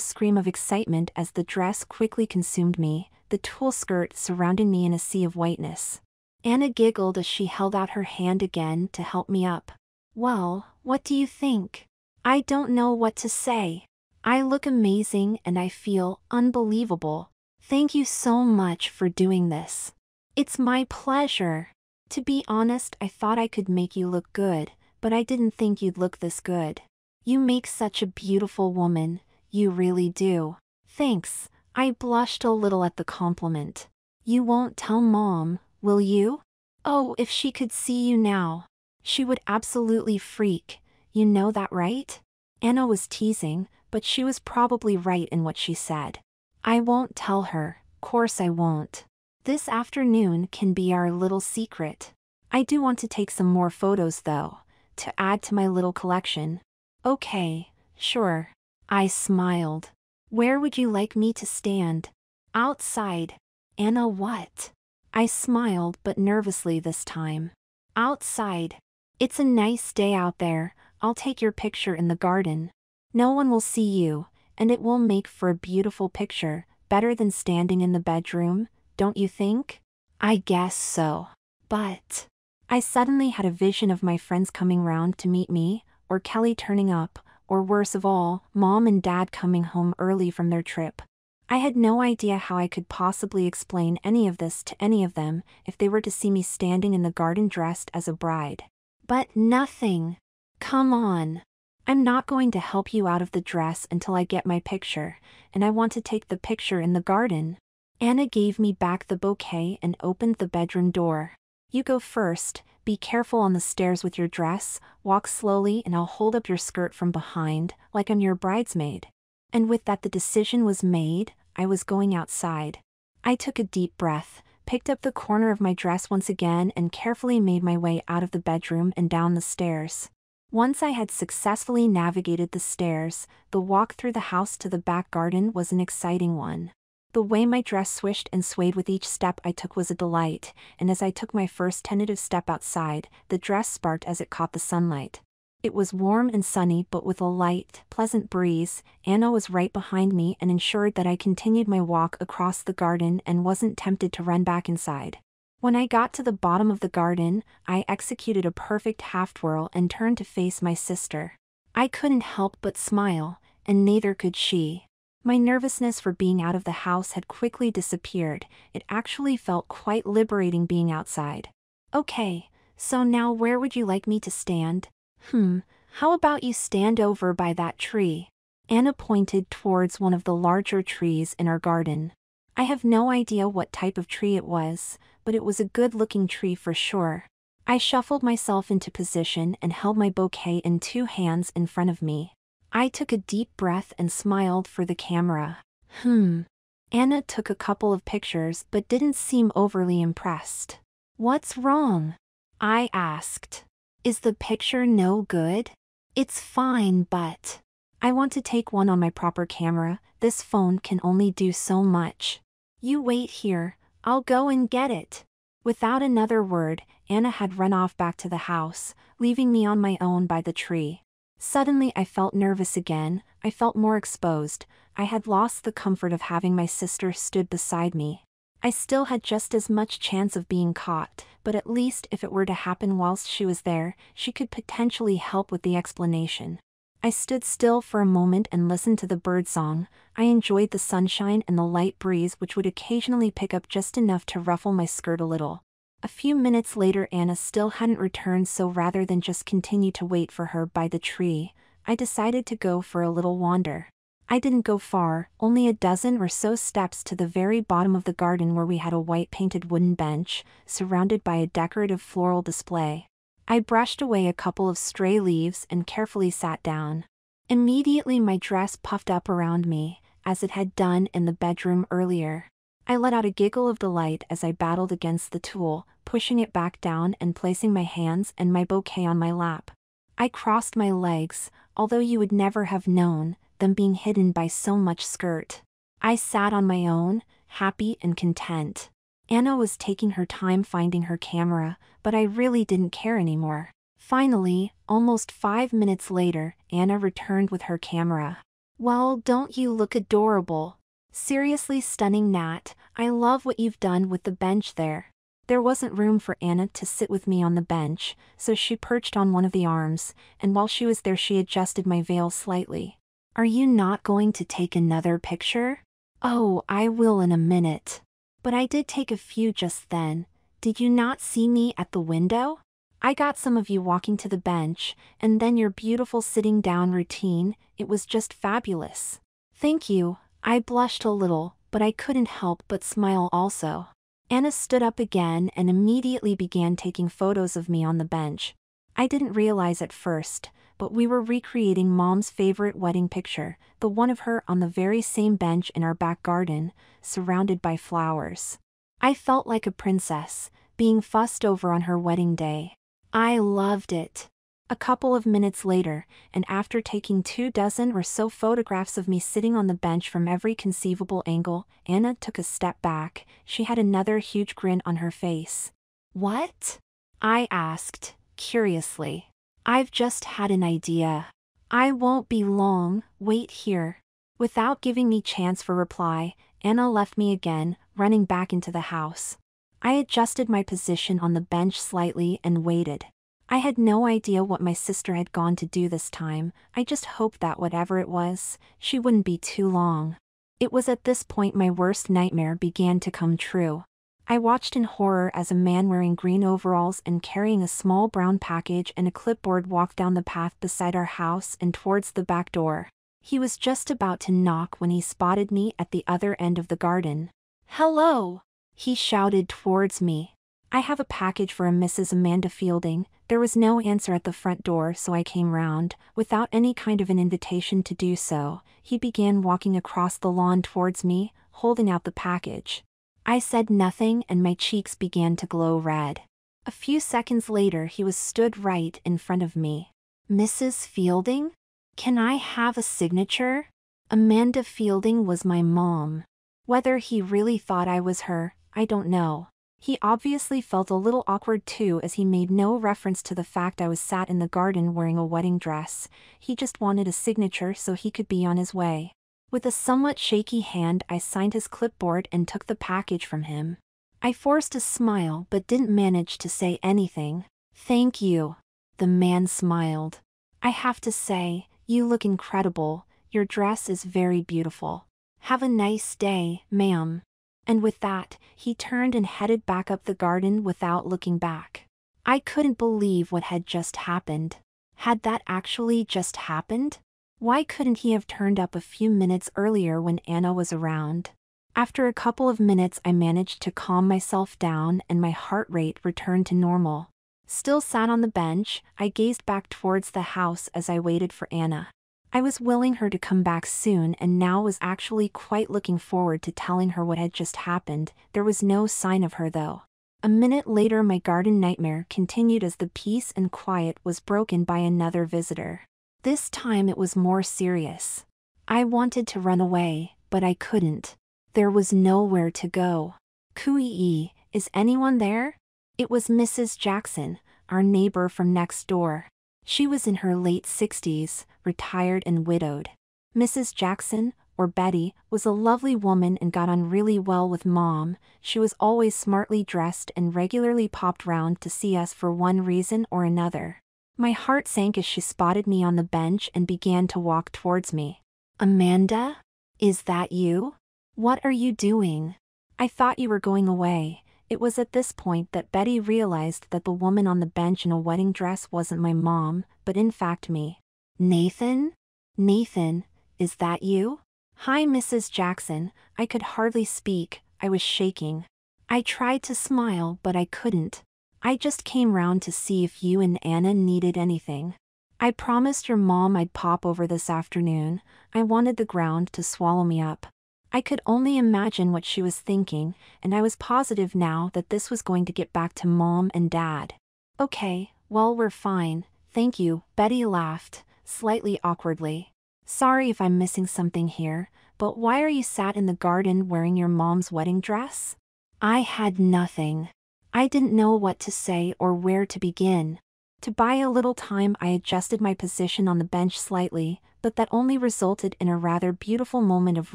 scream of excitement as the dress quickly consumed me, the tulle skirt surrounding me in a sea of whiteness. Anna giggled as she held out her hand again to help me up. Well, what do you think? I don't know what to say. I look amazing and I feel unbelievable. Thank you so much for doing this. It's my pleasure. To be honest, I thought I could make you look good, but I didn't think you'd look this good. You make such a beautiful woman, you really do. Thanks, I blushed a little at the compliment. You won't tell mom, will you? Oh, if she could see you now. She would absolutely freak, you know that right? Anna was teasing, but she was probably right in what she said. I won't tell her, course I won't. This afternoon can be our little secret. I do want to take some more photos though, to add to my little collection. Okay, sure. I smiled. Where would you like me to stand? Outside. Anna what? I smiled but nervously this time. Outside. It's a nice day out there, I'll take your picture in the garden. No one will see you, and it will make for a beautiful picture, better than standing in the bedroom, don't you think? I guess so. But. I suddenly had a vision of my friends coming round to meet me, or Kelly turning up, or worse of all, mom and dad coming home early from their trip. I had no idea how I could possibly explain any of this to any of them if they were to see me standing in the garden dressed as a bride. But nothing. Come on. I'm not going to help you out of the dress until I get my picture, and I want to take the picture in the garden. Anna gave me back the bouquet and opened the bedroom door. You go first, be careful on the stairs with your dress, walk slowly and I'll hold up your skirt from behind, like I'm your bridesmaid. And with that, the decision was made, I was going outside. I took a deep breath, picked up the corner of my dress once again, and carefully made my way out of the bedroom and down the stairs. Once I had successfully navigated the stairs, the walk through the house to the back garden was an exciting one. The way my dress swished and swayed with each step I took was a delight, and as I took my first tentative step outside, the dress sparked as it caught the sunlight. It was warm and sunny but with a light, pleasant breeze, Anna was right behind me and ensured that I continued my walk across the garden and wasn't tempted to run back inside. When I got to the bottom of the garden, I executed a perfect half twirl and turned to face my sister. I couldn't help but smile, and neither could she. My nervousness for being out of the house had quickly disappeared, it actually felt quite liberating being outside. Okay, so now where would you like me to stand? Hmm, how about you stand over by that tree? Anna pointed towards one of the larger trees in our garden. I have no idea what type of tree it was, but it was a good looking tree for sure. I shuffled myself into position and held my bouquet in two hands in front of me. I took a deep breath and smiled for the camera. Hmm. Anna took a couple of pictures but didn't seem overly impressed. What's wrong? I asked. Is the picture no good? It's fine but... I want to take one on my proper camera, this phone can only do so much. You wait here, I'll go and get it. Without another word, Anna had run off back to the house, leaving me on my own by the tree. Suddenly I felt nervous again, I felt more exposed, I had lost the comfort of having my sister stood beside me. I still had just as much chance of being caught, but at least if it were to happen whilst she was there, she could potentially help with the explanation. I stood still for a moment and listened to the birdsong. I enjoyed the sunshine and the light breeze which would occasionally pick up just enough to ruffle my skirt a little. A few minutes later Anna still hadn't returned so rather than just continue to wait for her by the tree, I decided to go for a little wander. I didn't go far, only a dozen or so steps to the very bottom of the garden where we had a white painted wooden bench, surrounded by a decorative floral display. I brushed away a couple of stray leaves and carefully sat down. Immediately my dress puffed up around me, as it had done in the bedroom earlier. I let out a giggle of delight as I battled against the tulle, pushing it back down and placing my hands and my bouquet on my lap. I crossed my legs, although you would never have known, them being hidden by so much skirt. I sat on my own, happy and content. Anna was taking her time finding her camera, but I really didn't care anymore. Finally, almost five minutes later, Anna returned with her camera. Well, don't you look adorable? Seriously stunning Nat, I love what you've done with the bench there. There wasn't room for Anna to sit with me on the bench, so she perched on one of the arms, and while she was there she adjusted my veil slightly. Are you not going to take another picture? Oh, I will in a minute. But I did take a few just then. Did you not see me at the window? I got some of you walking to the bench, and then your beautiful sitting down routine, it was just fabulous. Thank you, I blushed a little, but I couldn't help but smile also. Anna stood up again and immediately began taking photos of me on the bench. I didn't realize at first, but we were recreating mom's favorite wedding picture, the one of her on the very same bench in our back garden, surrounded by flowers. I felt like a princess, being fussed over on her wedding day. I loved it. A couple of minutes later, and after taking two dozen or so photographs of me sitting on the bench from every conceivable angle, Anna took a step back. She had another huge grin on her face. What? I asked, curiously. I've just had an idea. I won't be long, wait here. Without giving me chance for reply, Anna left me again, running back into the house. I adjusted my position on the bench slightly and waited. I had no idea what my sister had gone to do this time, I just hoped that whatever it was, she wouldn't be too long. It was at this point my worst nightmare began to come true. I watched in horror as a man wearing green overalls and carrying a small brown package and a clipboard walked down the path beside our house and towards the back door. He was just about to knock when he spotted me at the other end of the garden. Hello! He shouted towards me. I have a package for a Mrs. Amanda Fielding. There was no answer at the front door, so I came round, without any kind of an invitation to do so. He began walking across the lawn towards me, holding out the package. I said nothing and my cheeks began to glow red. A few seconds later, he was stood right in front of me. Mrs. Fielding? Can I have a signature? Amanda Fielding was my mom. Whether he really thought I was her, I don't know. He obviously felt a little awkward too as he made no reference to the fact I was sat in the garden wearing a wedding dress. He just wanted a signature so he could be on his way. With a somewhat shaky hand, I signed his clipboard and took the package from him. I forced a smile but didn't manage to say anything. Thank you. The man smiled. I have to say, you look incredible, your dress is very beautiful. Have a nice day, ma'am. And with that, he turned and headed back up the garden without looking back. I couldn't believe what had just happened. Had that actually just happened? Why couldn't he have turned up a few minutes earlier when Anna was around? After a couple of minutes, I managed to calm myself down and my heart rate returned to normal. Still sat on the bench, I gazed back towards the house as I waited for Anna. I was willing her to come back soon and now was actually quite looking forward to telling her what had just happened. There was no sign of her though. A minute later, my garden nightmare continued as the peace and quiet was broken by another visitor. This time it was more serious. I wanted to run away, but I couldn't. There was nowhere to go. Kui, is anyone there? It was Mrs. Jackson, our neighbor from next door. She was in her late 60s, retired and widowed. Mrs. Jackson, or Betty, was a lovely woman and got on really well with Mom. She was always smartly dressed and regularly popped round to see us for one reason or another. My heart sank as she spotted me on the bench and began to walk towards me. Amanda? Is that you? What are you doing? I thought you were going away. It was at this point that Betty realized that the woman on the bench in a wedding dress wasn't my mom, but in fact me. Nathan? Nathan, is that you? Hi, Mrs. Jackson. I could hardly speak, I was shaking. I tried to smile, but I couldn't. I just came round to see if you and Anna needed anything. I promised your mom I'd pop over this afternoon. I wanted the ground to swallow me up. I could only imagine what she was thinking, and I was positive now that this was going to get back to mom and dad. Okay, well, we're fine, thank you, Betty laughed, slightly awkwardly. Sorry if I'm missing something here, but why are you sat in the garden wearing your mom's wedding dress? I had nothing. I didn't know what to say or where to begin. To buy a little time, I adjusted my position on the bench slightly, but that only resulted in a rather beautiful moment of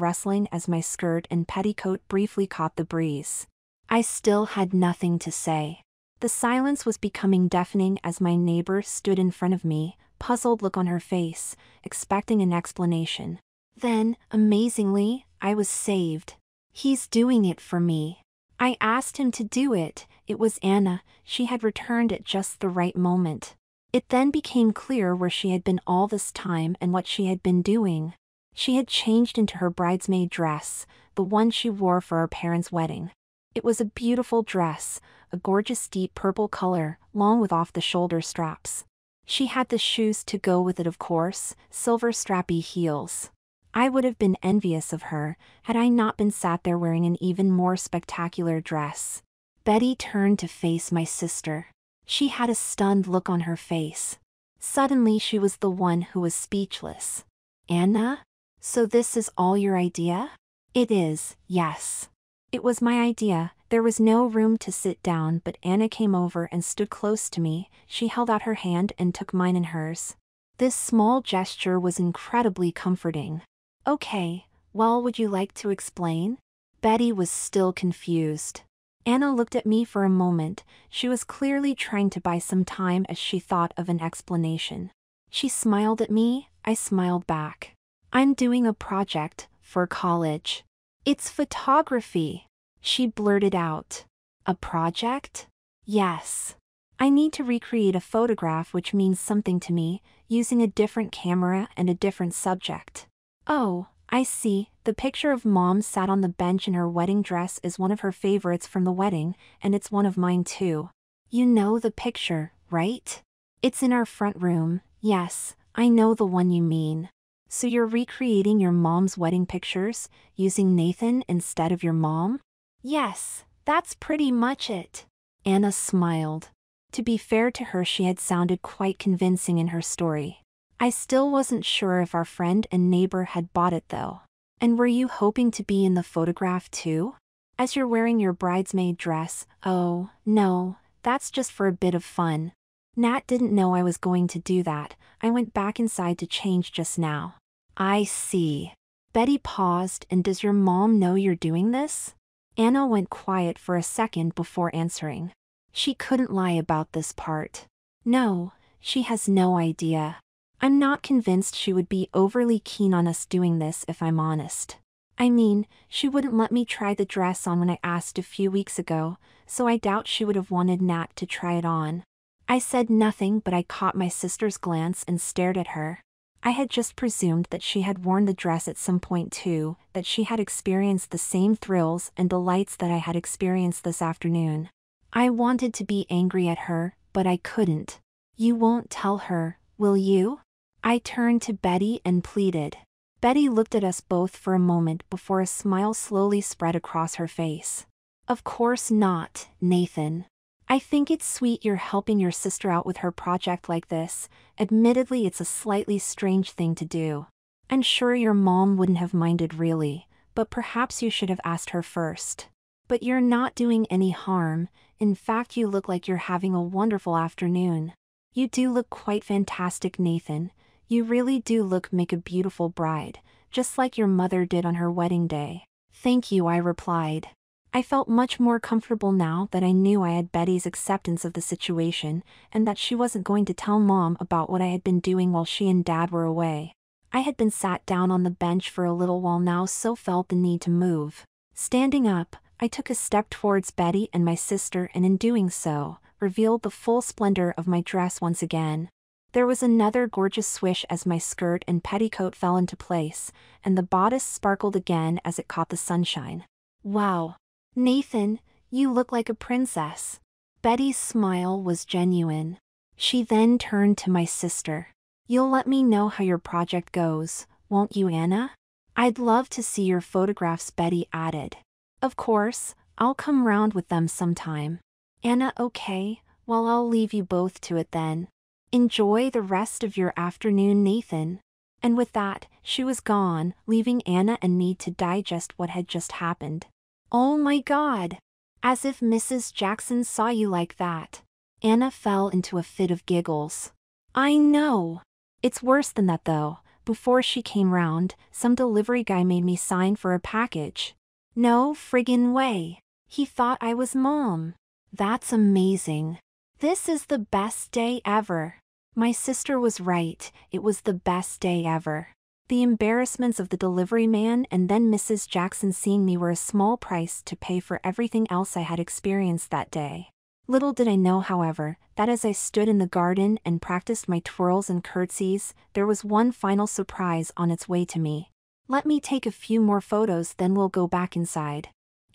rustling as my skirt and petticoat briefly caught the breeze. I still had nothing to say. The silence was becoming deafening as my neighbor stood in front of me, puzzled look on her face, expecting an explanation. Then, amazingly, I was saved. He's doing it for me. I asked him to do it, it was Anna, she had returned at just the right moment. It then became clear where she had been all this time and what she had been doing. She had changed into her bridesmaid dress, the one she wore for her parents' wedding. It was a beautiful dress, a gorgeous deep purple color, long with off the shoulder straps. She had the shoes to go with it, of course, silver strappy heels. I would have been envious of her had I not been sat there wearing an even more spectacular dress. Betty turned to face my sister. She had a stunned look on her face. Suddenly she was the one who was speechless. Anna? So this is all your idea? It is, yes. It was my idea, there was no room to sit down but Anna came over and stood close to me, she held out her hand and took mine in hers. This small gesture was incredibly comforting. Okay, well would you like to explain? Betty was still confused. Anna looked at me for a moment, she was clearly trying to buy some time as she thought of an explanation. She smiled at me, I smiled back. I'm doing a project, for college. It's photography. She blurted out. A project? Yes. I need to recreate a photograph which means something to me, using a different camera and a different subject. Oh, I see, the picture of mom sat on the bench in her wedding dress is one of her favorites from the wedding, and it's one of mine too. You know the picture, right? It's in our front room, yes, I know the one you mean. So you're recreating your mom's wedding pictures, using Nathan instead of your mom? Yes, that's pretty much it. Anna smiled. To be fair to her, she had sounded quite convincing in her story. I still wasn't sure if our friend and neighbor had bought it though. And were you hoping to be in the photograph too? As you're wearing your bridesmaid dress, oh, no, that's just for a bit of fun. Nat didn't know I was going to do that, I went back inside to change just now. I see. Betty paused and does your mom know you're doing this? Anna went quiet for a second before answering. She couldn't lie about this part. No, she has no idea. I'm not convinced she would be overly keen on us doing this if I'm honest. I mean, she wouldn't let me try the dress on when I asked a few weeks ago, so I doubt she would have wanted Nat to try it on. I said nothing but I caught my sister's glance and stared at her. I had just presumed that she had worn the dress at some point too, that she had experienced the same thrills and delights that I had experienced this afternoon. I wanted to be angry at her, but I couldn't. You won't tell her, will you? I turned to Betty and pleaded. Betty looked at us both for a moment before a smile slowly spread across her face. Of course not, Nathan. I think it's sweet you're helping your sister out with her project like this. Admittedly, it's a slightly strange thing to do. I'm sure your mom wouldn't have minded really, but perhaps you should have asked her first. But you're not doing any harm, in fact, you look like you're having a wonderful afternoon. You do look quite fantastic, Nathan, you really do look make a beautiful bride, just like your mother did on her wedding day. Thank you, I replied. I felt much more comfortable now that I knew I had Betty's acceptance of the situation and that she wasn't going to tell Mom about what I had been doing while she and Dad were away. I had been sat down on the bench for a little while now so felt the need to move. Standing up, I took a step towards Betty and my sister and in doing so, revealed the full splendor of my dress once again. There was another gorgeous swish as my skirt and petticoat fell into place, and the bodice sparkled again as it caught the sunshine. Wow! Nathan, you look like a princess. Betty's smile was genuine. She then turned to my sister. You'll let me know how your project goes, won't you, Anna? I'd love to see your photographs, Betty added. Of course, I'll come round with them sometime. Anna, okay, well, I'll leave you both to it then. Enjoy the rest of your afternoon, Nathan. And with that, she was gone, leaving Anna and me to digest what had just happened. Oh my god! As if Mrs. Jackson saw you like that. Anna fell into a fit of giggles. I know. It's worse than that though. Before she came round, some delivery guy made me sign for a package. No friggin' way. He thought I was mom. That's amazing. This is the best day ever. My sister was right, it was the best day ever. The embarrassments of the delivery man and then Mrs. Jackson seeing me were a small price to pay for everything else I had experienced that day. Little did I know, however, that as I stood in the garden and practiced my twirls and curtsies, there was one final surprise on its way to me. Let me take a few more photos then we'll go back inside.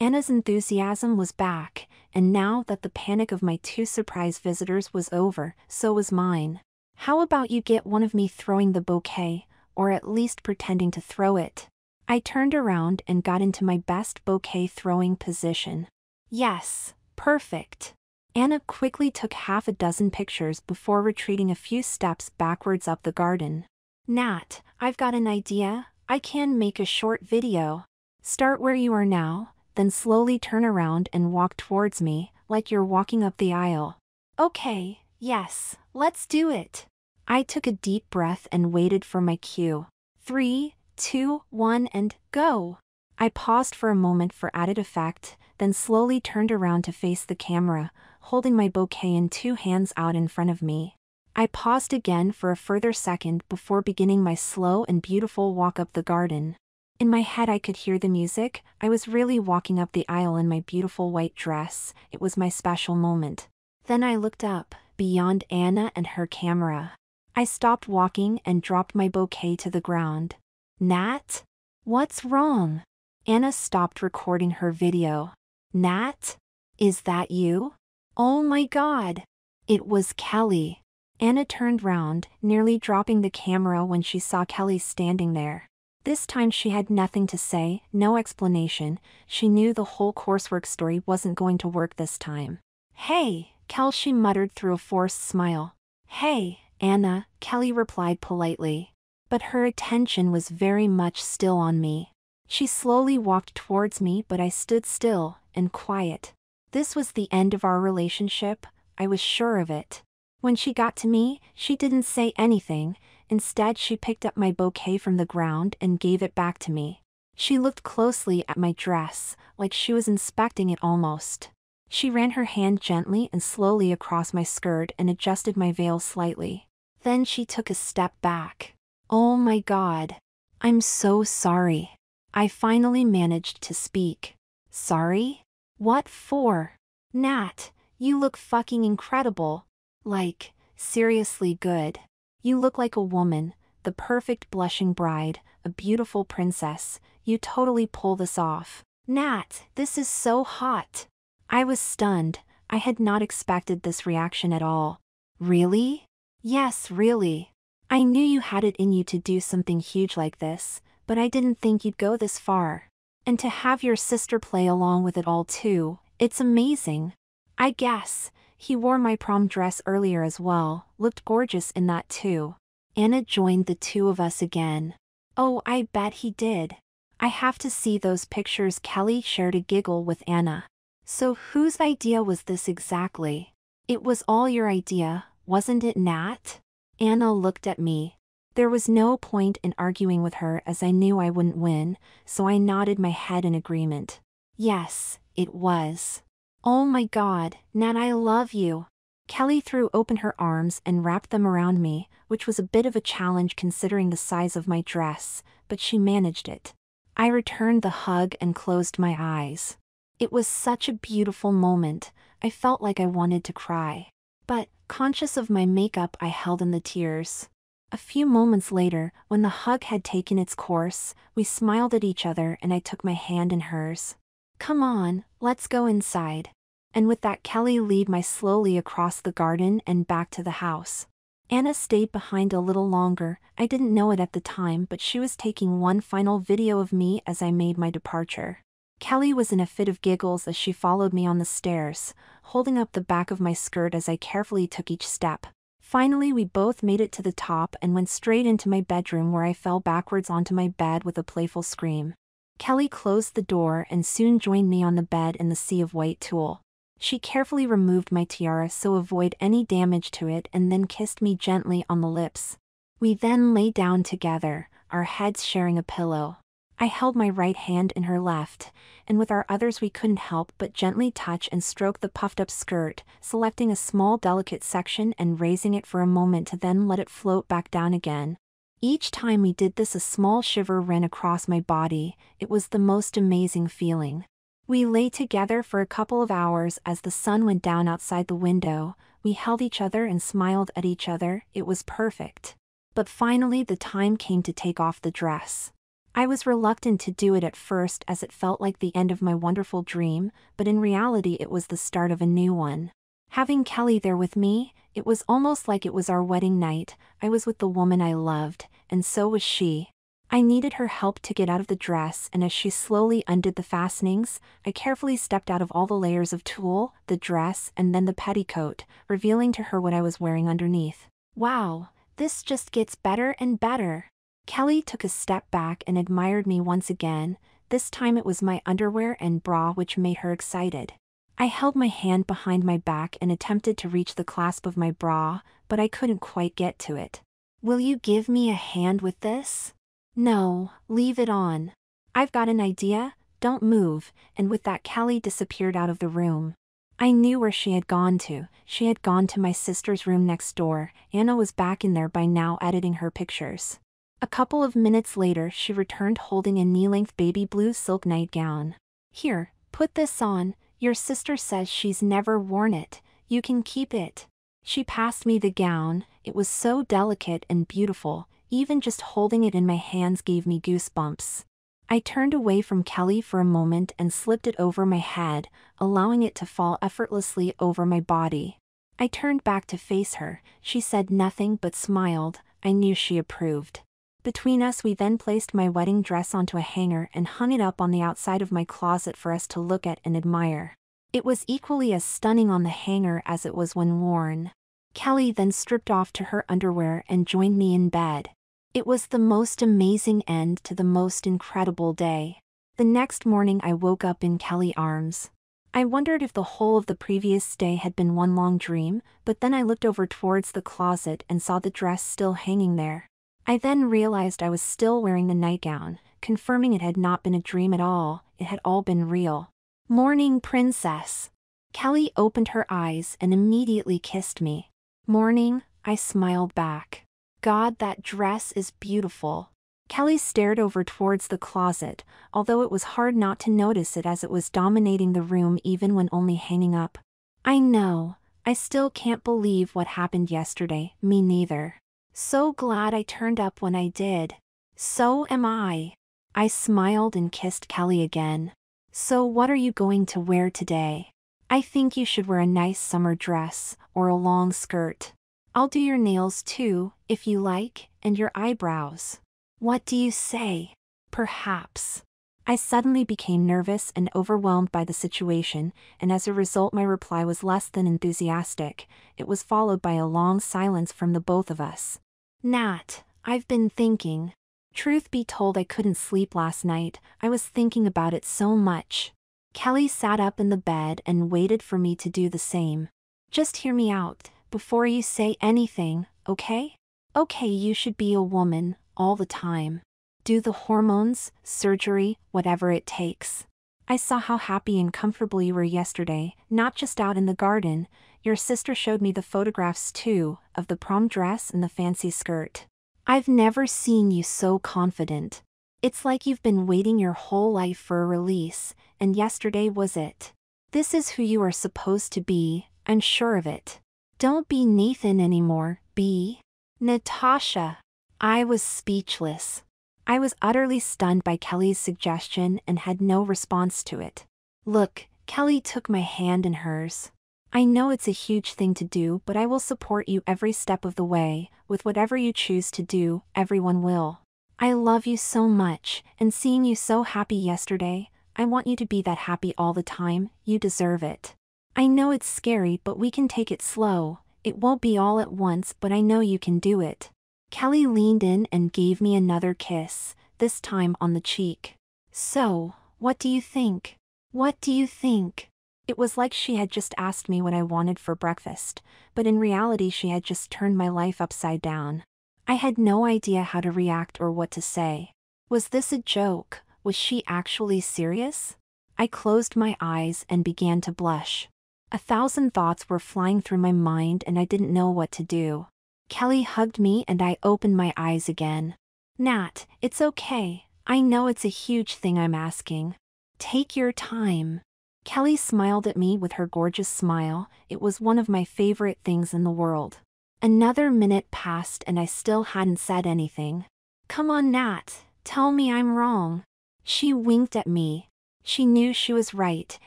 Anna's enthusiasm was back, and now that the panic of my two surprise visitors was over, so was mine. How about you get one of me throwing the bouquet, or at least pretending to throw it? I turned around and got into my best bouquet throwing position. Yes, perfect. Anna quickly took half a dozen pictures before retreating a few steps backwards up the garden. Nat, I've got an idea, I can make a short video. Start where you are now, then slowly turn around and walk towards me, like you're walking up the aisle. Okay, yes, let's do it. I took a deep breath and waited for my cue. Three, two, one, and go. I paused for a moment for added effect, then slowly turned around to face the camera, holding my bouquet in two hands out in front of me. I paused again for a further second before beginning my slow and beautiful walk up the garden. In my head I could hear the music, I was really walking up the aisle in my beautiful white dress, it was my special moment. Then I looked up, beyond Anna and her camera. I stopped walking and dropped my bouquet to the ground. Nat? What's wrong? Anna stopped recording her video. Nat? Is that you? Oh my god! It was Kelly. Anna turned round, nearly dropping the camera when she saw Kelly standing there. This time she had nothing to say, no explanation, she knew the whole coursework story wasn't going to work this time. Hey, Kel she muttered through a forced smile. Hey, Anna, Kelly replied politely. But her attention was very much still on me. She slowly walked towards me but I stood still, and quiet. This was the end of our relationship, I was sure of it. When she got to me, she didn't say anything, instead she picked up my bouquet from the ground and gave it back to me. She looked closely at my dress, like she was inspecting it almost. She ran her hand gently and slowly across my skirt and adjusted my veil slightly. Then she took a step back. Oh my god. I'm so sorry. I finally managed to speak. Sorry? What for? Nat, you look fucking incredible. Like, seriously good. You look like a woman, the perfect blushing bride, a beautiful princess. You totally pull this off. Nat, this is so hot. I was stunned. I had not expected this reaction at all. Really? Yes, really. I knew you had it in you to do something huge like this, but I didn't think you'd go this far. And to have your sister play along with it all too, it's amazing. I guess, he wore my prom dress earlier as well, looked gorgeous in that too. Anna joined the two of us again. Oh, I bet he did. I have to see those pictures Kelly shared a giggle with Anna. So whose idea was this exactly? It was all your idea, wasn't it Nat? Anna looked at me. There was no point in arguing with her as I knew I wouldn't win, so I nodded my head in agreement. Yes, it was. Oh my god, Nat I love you. Kelly threw open her arms and wrapped them around me, which was a bit of a challenge considering the size of my dress, but she managed it. I returned the hug and closed my eyes. It was such a beautiful moment, I felt like I wanted to cry. But, conscious of my makeup I held in the tears. A few moments later, when the hug had taken its course, we smiled at each other and I took my hand in hers. Come on, let's go inside. And with that Kelly lead my slowly across the garden and back to the house. Anna stayed behind a little longer, I didn't know it at the time but she was taking one final video of me as I made my departure. Kelly was in a fit of giggles as she followed me on the stairs, holding up the back of my skirt as I carefully took each step. Finally we both made it to the top and went straight into my bedroom where I fell backwards onto my bed with a playful scream. Kelly closed the door and soon joined me on the bed in the sea of white tulle. She carefully removed my tiara so avoid any damage to it and then kissed me gently on the lips. We then lay down together, our heads sharing a pillow. I held my right hand in her left, and with our others we couldn't help but gently touch and stroke the puffed up skirt, selecting a small delicate section and raising it for a moment to then let it float back down again. Each time we did this a small shiver ran across my body, it was the most amazing feeling. We lay together for a couple of hours as the sun went down outside the window, we held each other and smiled at each other, it was perfect. But finally the time came to take off the dress. I was reluctant to do it at first as it felt like the end of my wonderful dream, but in reality it was the start of a new one. Having Kelly there with me, it was almost like it was our wedding night, I was with the woman I loved, and so was she. I needed her help to get out of the dress and as she slowly undid the fastenings, I carefully stepped out of all the layers of tulle, the dress, and then the petticoat, revealing to her what I was wearing underneath. Wow, this just gets better and better. Kelly took a step back and admired me once again, this time it was my underwear and bra which made her excited. I held my hand behind my back and attempted to reach the clasp of my bra, but I couldn't quite get to it. Will you give me a hand with this? No, leave it on. I've got an idea, don't move, and with that Kelly disappeared out of the room. I knew where she had gone to, she had gone to my sister's room next door, Anna was back in there by now editing her pictures. A couple of minutes later she returned holding a knee-length baby blue silk nightgown. Here, put this on, your sister says she's never worn it, you can keep it. She passed me the gown, it was so delicate and beautiful, even just holding it in my hands gave me goosebumps. I turned away from Kelly for a moment and slipped it over my head, allowing it to fall effortlessly over my body. I turned back to face her, she said nothing but smiled, I knew she approved. Between us we then placed my wedding dress onto a hanger and hung it up on the outside of my closet for us to look at and admire. It was equally as stunning on the hanger as it was when worn. Kelly then stripped off to her underwear and joined me in bed. It was the most amazing end to the most incredible day. The next morning I woke up in Kelly arms. I wondered if the whole of the previous day had been one long dream, but then I looked over towards the closet and saw the dress still hanging there. I then realized I was still wearing the nightgown, confirming it had not been a dream at all, it had all been real. Morning, princess. Kelly opened her eyes and immediately kissed me. Morning, I smiled back. God, that dress is beautiful. Kelly stared over towards the closet, although it was hard not to notice it as it was dominating the room even when only hanging up. I know, I still can't believe what happened yesterday, me neither. So glad I turned up when I did. So am I. I smiled and kissed Kelly again. So what are you going to wear today? I think you should wear a nice summer dress, or a long skirt. I'll do your nails too, if you like, and your eyebrows. What do you say? Perhaps. I suddenly became nervous and overwhelmed by the situation, and as a result, my reply was less than enthusiastic. It was followed by a long silence from the both of us. Nat, I've been thinking. Truth be told, I couldn't sleep last night, I was thinking about it so much. Kelly sat up in the bed and waited for me to do the same. Just hear me out, before you say anything, okay? Okay, you should be a woman, all the time. Do the hormones, surgery, whatever it takes. I saw how happy and comfortable you were yesterday, not just out in the garden. Your sister showed me the photographs too, of the prom dress and the fancy skirt. I've never seen you so confident. It's like you've been waiting your whole life for a release, and yesterday was it. This is who you are supposed to be, I'm sure of it. Don't be Nathan anymore, be Natasha. I was speechless. I was utterly stunned by Kelly's suggestion and had no response to it. Look, Kelly took my hand in hers. I know it's a huge thing to do, but I will support you every step of the way. With whatever you choose to do, everyone will. I love you so much, and seeing you so happy yesterday, I want you to be that happy all the time, you deserve it. I know it's scary, but we can take it slow. It won't be all at once, but I know you can do it. Kelly leaned in and gave me another kiss, this time on the cheek. So, what do you think? What do you think? It was like she had just asked me what I wanted for breakfast, but in reality, she had just turned my life upside down. I had no idea how to react or what to say. Was this a joke? Was she actually serious? I closed my eyes and began to blush. A thousand thoughts were flying through my mind and I didn't know what to do. Kelly hugged me and I opened my eyes again. Nat, it's okay. I know it's a huge thing I'm asking. Take your time. Kelly smiled at me with her gorgeous smile, it was one of my favorite things in the world. Another minute passed and I still hadn't said anything. Come on, Nat, tell me I'm wrong. She winked at me. She knew she was right,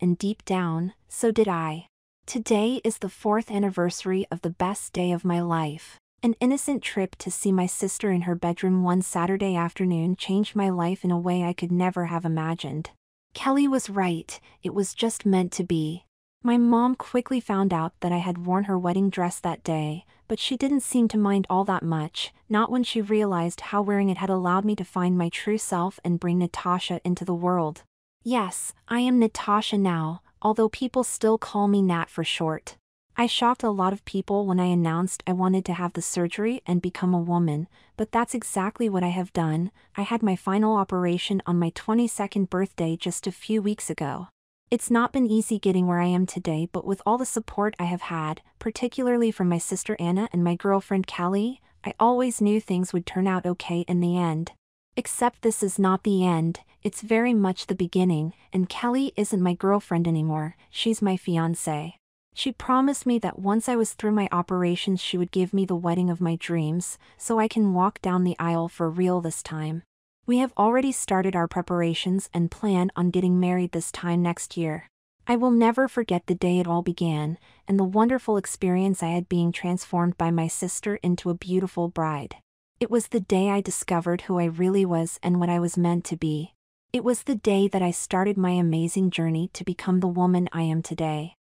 and deep down, so did I. Today is the fourth anniversary of the best day of my life. An innocent trip to see my sister in her bedroom one Saturday afternoon changed my life in a way I could never have imagined. Kelly was right, it was just meant to be. My mom quickly found out that I had worn her wedding dress that day, but she didn't seem to mind all that much, not when she realized how wearing it had allowed me to find my true self and bring Natasha into the world. Yes, I am Natasha now, although people still call me Nat for short. I shocked a lot of people when I announced I wanted to have the surgery and become a woman, but that's exactly what I have done. I had my final operation on my 22nd birthday just a few weeks ago. It's not been easy getting where I am today, but with all the support I have had, particularly from my sister Anna and my girlfriend Callie, I always knew things would turn out okay in the end. Except this is not the end, it's very much the beginning, and Kelly isn't my girlfriend anymore, she's my fiancée. She promised me that once I was through my operations she would give me the wedding of my dreams, so I can walk down the aisle for real this time. We have already started our preparations and plan on getting married this time next year. I will never forget the day it all began, and the wonderful experience I had being transformed by my sister into a beautiful bride. It was the day I discovered who I really was and what I was meant to be. It was the day that I started my amazing journey to become the woman I am today.